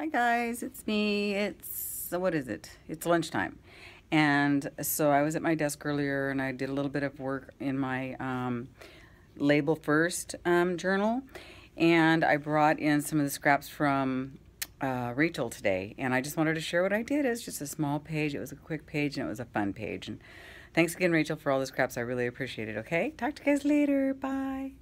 Hi guys, it's me. It's, what is it? It's lunchtime. And so I was at my desk earlier and I did a little bit of work in my um, Label First um, journal. And I brought in some of the scraps from uh, Rachel today. And I just wanted to share what I did. It's just a small page. It was a quick page and it was a fun page. And thanks again, Rachel, for all the scraps. I really appreciate it. Okay? Talk to you guys later. Bye.